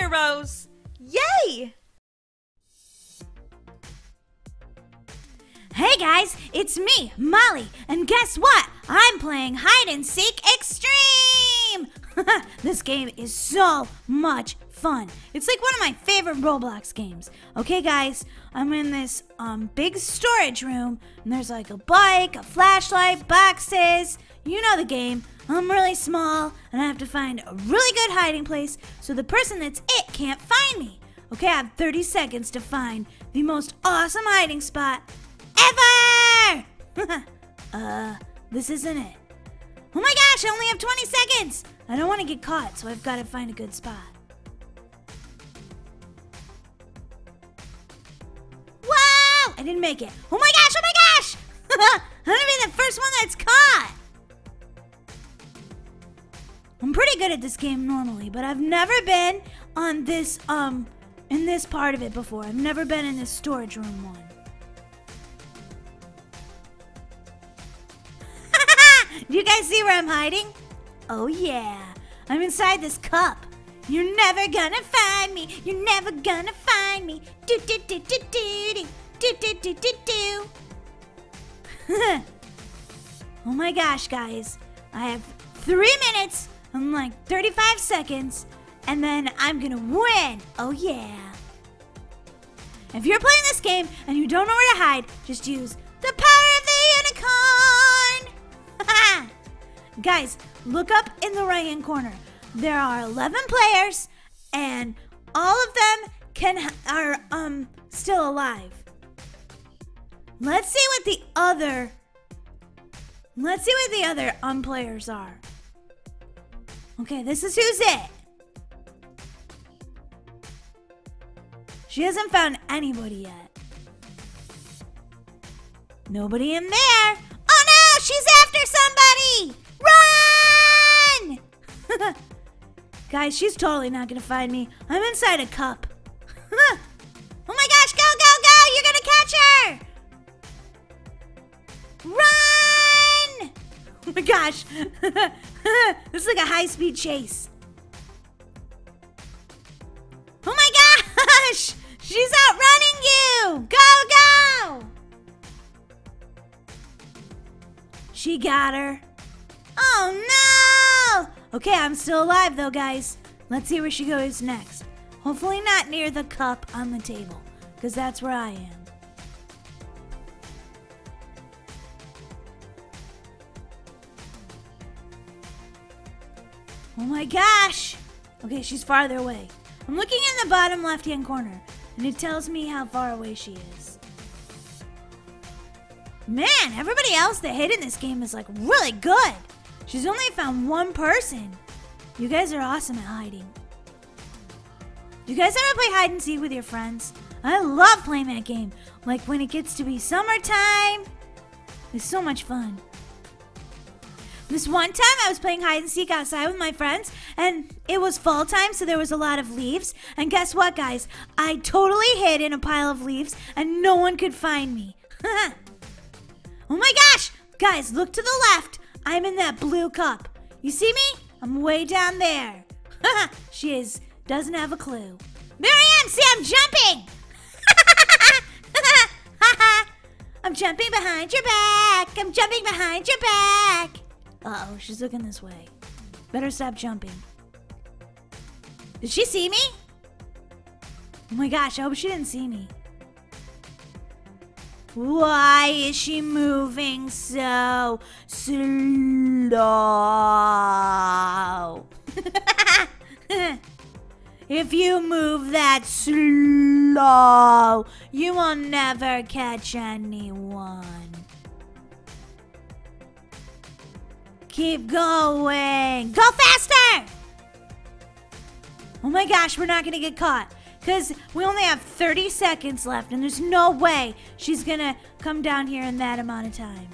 heroes! Yay! Hey guys, it's me, Molly, and guess what? I'm playing Hide and Seek Extreme! this game is so much fun. It's like one of my favorite Roblox games. Okay, guys, I'm in this um big storage room, and there's like a bike, a flashlight, boxes. You know the game. I'm really small, and I have to find a really good hiding place so the person that's it can't find me. Okay, I have 30 seconds to find the most awesome hiding spot ever! uh, this isn't it. Oh my gosh, I only have 20 seconds! I don't want to get caught, so I've got to find a good spot. Wow! I didn't make it. Oh my gosh, oh my gosh! I'm gonna be the first one that's caught! I'm pretty good at this game normally, but I've never been on this, um, in this part of it before. I've never been in this storage room one. Do you guys see where I'm hiding? Oh yeah, I'm inside this cup. You're never gonna find me. You're never gonna find me. Do do do do do do do do do do oh my gosh, guys! I have three minutes and like 35 seconds, and then I'm gonna win. Oh yeah. If you're playing this game and you don't know where to hide, just use the power of the unicorn. Guys, look up in the right hand corner. There are 11 players, and all of them can are um still alive. Let's see what the other Let's see what the other um players are. Okay, this is who's it. She hasn't found anybody yet. Nobody in there. Oh no, she's after somebody! Run! Guys, she's totally not gonna find me. I'm inside a cup. oh my gosh, go, go, go! You're gonna catch her! Run! Oh my gosh. this is like a high speed chase. Oh my gosh! She's outrunning you! Go, go! She got her. Oh no! Okay, I'm still alive though, guys. Let's see where she goes next. Hopefully, not near the cup on the table, because that's where I am. Oh my gosh! Okay, she's farther away. I'm looking in the bottom left hand corner, and it tells me how far away she is. Man, everybody else that hid in this game is like really good. She's only found one person. You guys are awesome at hiding. You guys ever play hide and seek with your friends? I love playing that game. Like when it gets to be summertime. It's so much fun. This one time I was playing hide and seek outside with my friends, and it was fall time, so there was a lot of leaves. And guess what, guys? I totally hid in a pile of leaves, and no one could find me. oh my gosh! Guys, look to the left. I'm in that blue cup. You see me? I'm way down there. she is doesn't have a clue. There I am! See, I'm jumping! I'm jumping behind your back. I'm jumping behind your back. Uh oh, she's looking this way. Better stop jumping. Did she see me? Oh my gosh, I hope she didn't see me. Why is she moving so slow? if you move that slow, you will never catch anyone. Keep going. Go faster! Oh my gosh, we're not gonna get caught. Because we only have 30 seconds left, and there's no way she's gonna come down here in that amount of time.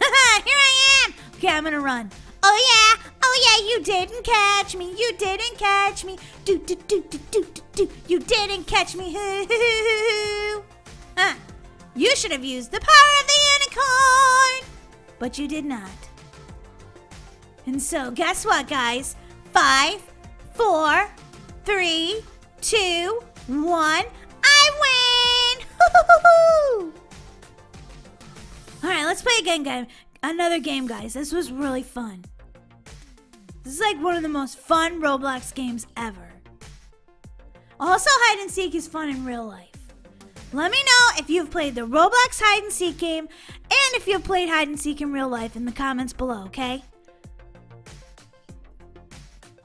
here I am! Okay, I'm gonna run. Oh yeah! Oh yeah, you didn't catch me. You didn't catch me. Do do do do do do do. You didn't catch me. Huh. You should have used the power of the unicorn! But you did not. And so, guess what, guys? Five, four, three, two, one. I win! All right, let's play again, guys. Another game, guys. This was really fun. This is like one of the most fun Roblox games ever. Also, hide and seek is fun in real life. Let me know if you've played the Roblox hide and seek game and if you've played hide and seek in real life in the comments below, okay?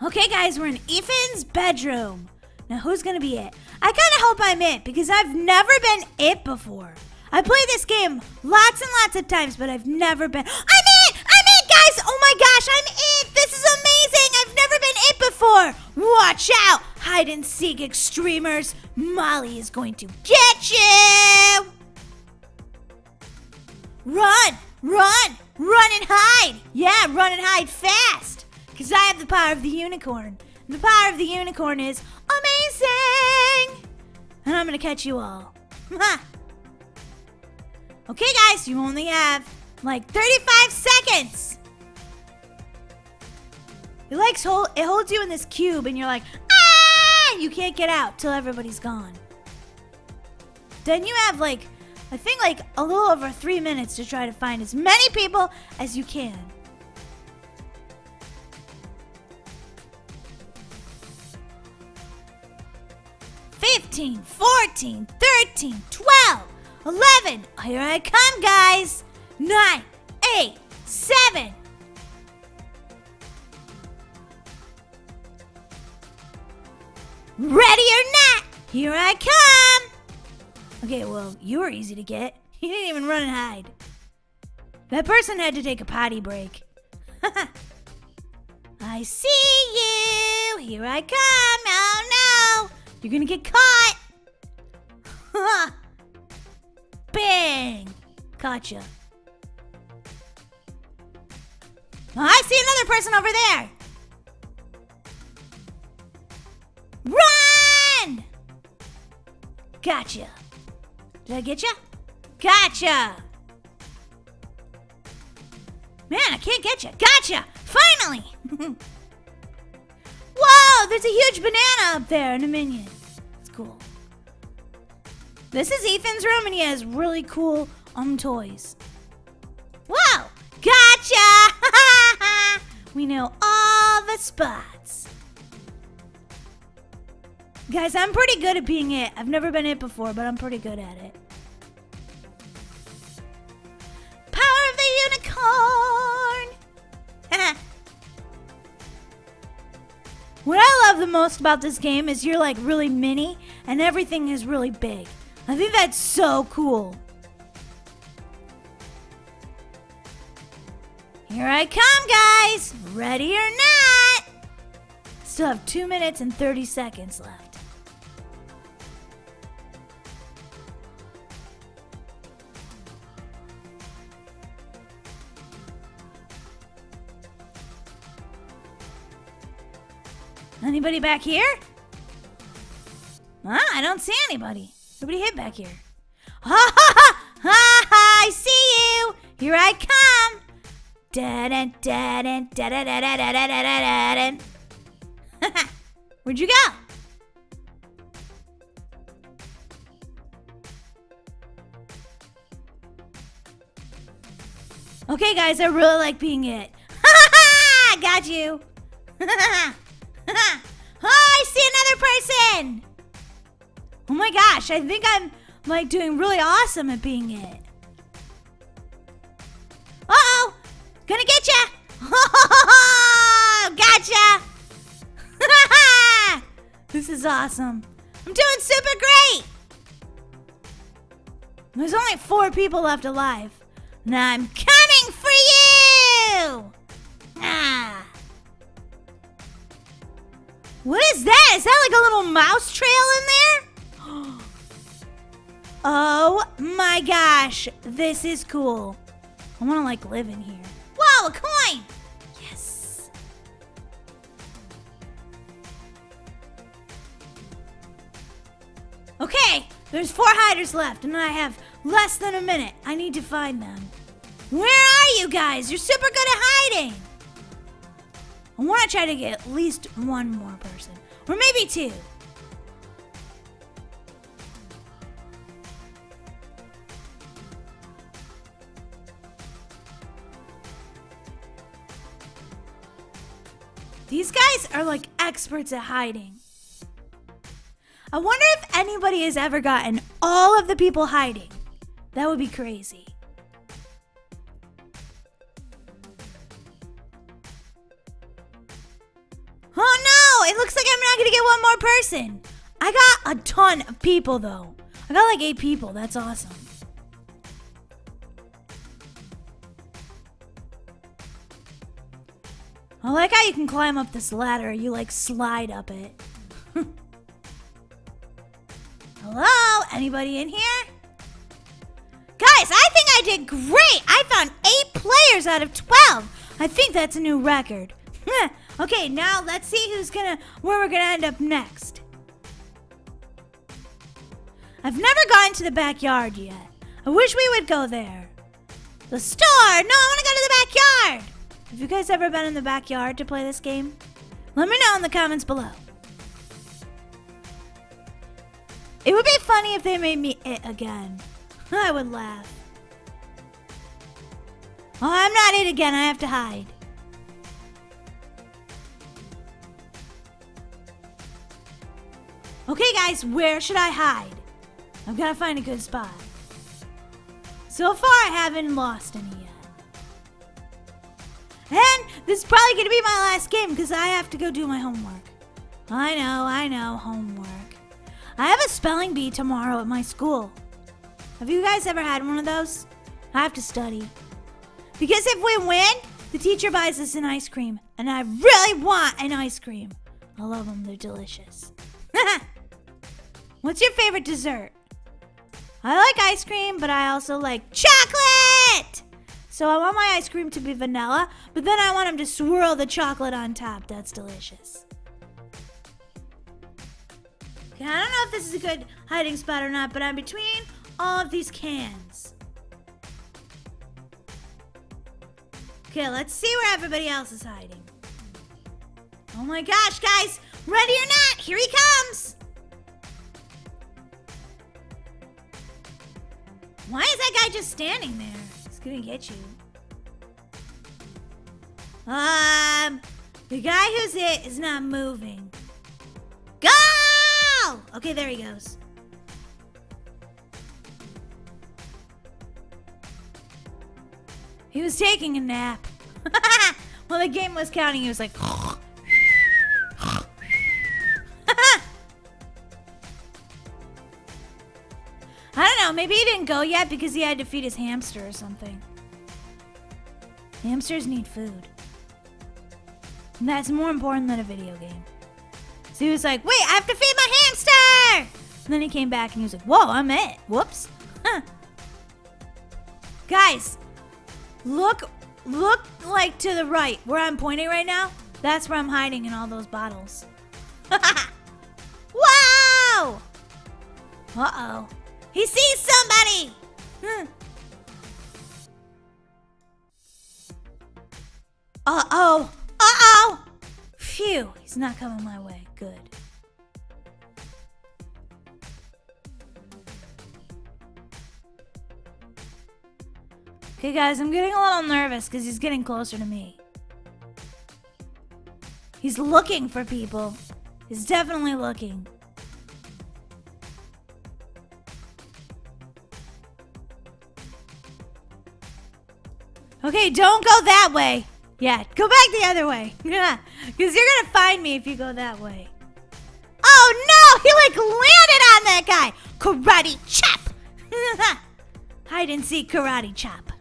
Okay, guys, we're in Ethan's bedroom. Now, who's gonna be it? I kind of hope I'm it because I've never been it before. I played this game lots and lots of times, but I've never been. I'm it! I'm it, guys! Oh my gosh, I'm it! This is amazing! I've never been it before! Watch out, hide and seek extremers! Molly is going to get you! Run! Run! Run and hide! Yeah, run and hide fast! Because I have the power of the unicorn. The power of the unicorn is amazing! And I'm to catch you all. okay, guys, you only have like 35 seconds. It likes hold, it holds you in this cube, and you're like, ah! You can't get out till everybody's gone. Then you have like, I think like a little over three minutes to try to find as many people as you can. Fifteen, fourteen, thirteen, twelve, eleven. Here I come, guys. Nine, eight, seven, Ready or not, here I come! Okay, well, you were easy to get. You didn't even run and hide. That person had to take a potty break. I see you! Here I come! Oh! You're gonna get caught! Bang! Gotcha. Oh, I see another person over there! Run! Gotcha. Did I get you? Gotcha. Man, I can't get you. Gotcha. Finally. There's a huge banana up there and a minion. It's cool. This is Ethan's room and he has really cool um toys. Whoa, gotcha. we know all the spots. Guys, I'm pretty good at being it. I've never been it before, but I'm pretty good at it. What I love the most about this game is you're like really mini and everything is really big. I think that's so cool. Here I come, guys! Ready or not! Still have 2 minutes and 30 seconds left. Anybody back here? Ah, I don't see anybody. Nobody hid back here. Ha ha ha! Ha ha! I see you! Here I come! Da da da da da da da da da da da da da Where'd you go? Okay, guys, I really like being it. Ha ha ha! Got you. oh, I see another person! Oh my gosh, I think I'm like doing really awesome at being it. Uh oh! Gonna get ya! gotcha! this is awesome. I'm doing super great! There's only four people left alive. Now I'm coming for you! What is that? Is that like a little mouse trail in there? Oh my gosh, this is cool. I want to like live in here. Whoa, a coin! Yes. Okay, there's four hiders left, and I have less than a minute. I need to find them. Where are you guys? You're super good at hiding. I want to try to get at least one more person, or maybe two. These guys are like experts at hiding. I wonder if anybody has ever gotten all of the people hiding. That would be crazy. Person. I got a ton of people though. I got like eight people. That's awesome. I like how you can climb up this ladder. You like slide up it. Hello? Anybody in here? Guys, I think I did great. I found eight players out of 12. I think that's a new record. okay, now let's see who's gonna, where we're gonna end up next. I've never gone to the backyard yet. I wish we would go there. The store! No, I wanna go to the backyard! Have you guys ever been in the backyard to play this game? Let me know in the comments below. It would be funny if they made me it again. I would laugh. Oh, I'm not it again. I have to hide. Okay, guys, where should I hide? I've got to find a good spot. So far, I haven't lost any yet. And this is probably going to be my last game because I have to go do my homework. I know, I know, homework. I have a spelling bee tomorrow at my school. Have you guys ever had one of those? I have to study. Because if we win, the teacher buys us an ice cream. And I really want an ice cream. I love them, they're delicious. What's your favorite dessert? I like ice cream, but I also like chocolate! So I want my ice cream to be vanilla, but then I want them to swirl the chocolate on top. That's delicious. Okay, I don't know if this is a good hiding spot or not, but I'm between all of these cans. Okay, let's see where everybody else is hiding. Oh my gosh, guys! Ready or not, here he comes! Why is that guy just standing there? He's gonna get you. Um, the guy who's it is not moving. Go! Okay, there he goes. He was taking a nap. well, the game was counting. He was like. know. Maybe he didn't go yet because he had to feed his hamster or something. Hamsters need food. And that's more important than a video game. So he was like, wait, I have to feed my hamster! And then he came back and he was like, whoa, I'm it. Whoops. Guys, look, look like to the right where I'm pointing right now. That's where I'm hiding in all those bottles. wow! Uh-oh. He sees somebody! Hmm. Uh-oh. Uh-oh! Phew, he's not coming my way. Good. Okay, guys, I'm getting a little nervous because he's getting closer to me. He's looking for people. He's definitely looking. Okay, don't go that way. Yeah, go back the other way. Yeah, because you're going to find me if you go that way. Oh, no! He, like, landed on that guy. Karate chop. Hide and seek karate chop.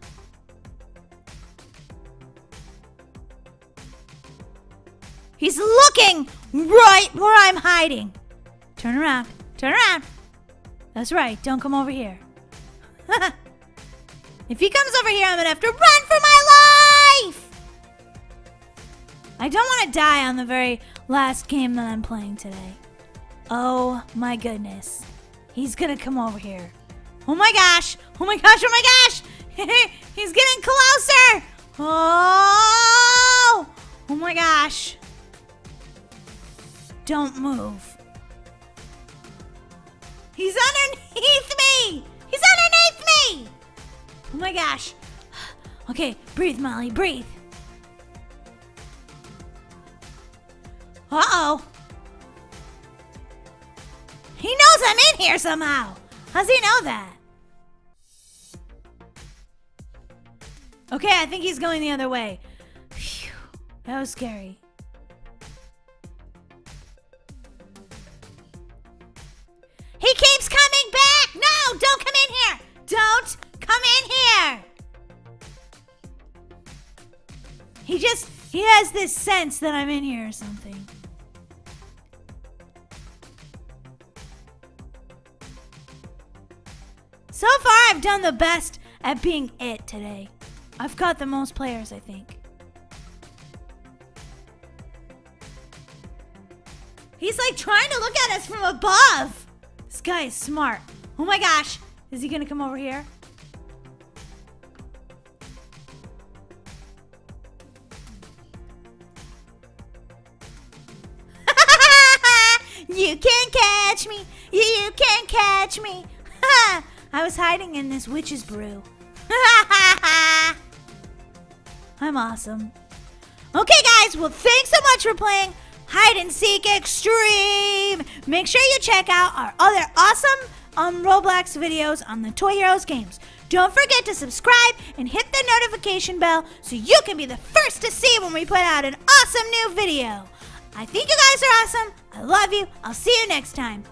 He's looking right where I'm hiding. Turn around. Turn around. That's right. Don't come over here. if he comes over here, I'm to have to run for my life. I don't want to die on the very last game that I'm playing today. Oh my goodness. He's to come over here. Oh my gosh. Oh my gosh. Oh my gosh. He's getting closer. Oh. Oh my gosh. Don't move. He's underneath me! Oh my gosh. Okay, breathe, Molly, breathe. Uh-oh. He knows I'm in here somehow. How's he know that? Okay, I think he's going the other way. Phew, that was scary. Has this sense that I'm in here or something. So far, I've done the best at being it today. I've got the most players, I think. He's like trying to look at us from above. This guy is smart. Oh my gosh. Is he going to come over here? Catch me. You can't catch me. I was hiding in this witch's brew. I'm awesome. Okay, guys. Well, thanks so much for playing Hide and Seek Extreme. Make sure you check out our other awesome um, Roblox videos on the Toy Heroes games. Don't forget to subscribe and hit the notification bell so you can be the first to see when we put out an awesome new video. I think you guys are awesome. I love you. I'll see you next time.